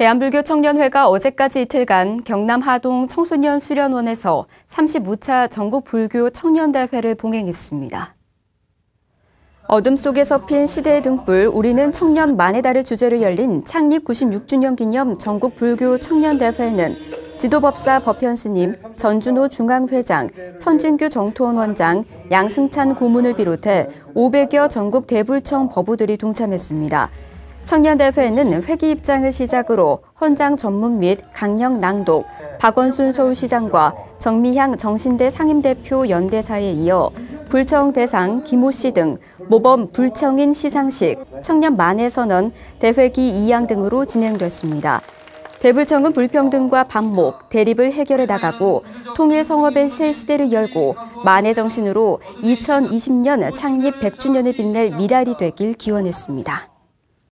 대한불교 청년회가 어제까지 이틀간 경남 하동 청소년 수련원에서 35차 전국 불교 청년대회를 봉행했습니다. 어둠 속에서 핀 시대의 등불, 우리는 청년 만의 달을 주제로 열린 창립 96주년 기념 전국 불교 청년대회는 지도법사 법현스님, 전준호 중앙회장, 천진규 정토원 원장, 양승찬 고문을 비롯해 500여 전국 대불청 법우들이 동참했습니다. 청년대회는 회기 입장을 시작으로 헌장 전문 및 강령 낭독, 박원순 서울시장과 정미향 정신대 상임대표 연대사에 이어 불청 대상 김호 씨 등 모범 불청인 시상식, 청년 만회 선언, 대회기 2양 등으로 진행됐습니다. 대불청은 불평등과 반목, 대립을 해결해 나가고 통일 성업의 새 시대를 열고 만의 정신으로 2020년 창립 100주년을 빛낼 미랄이 되길 기원했습니다.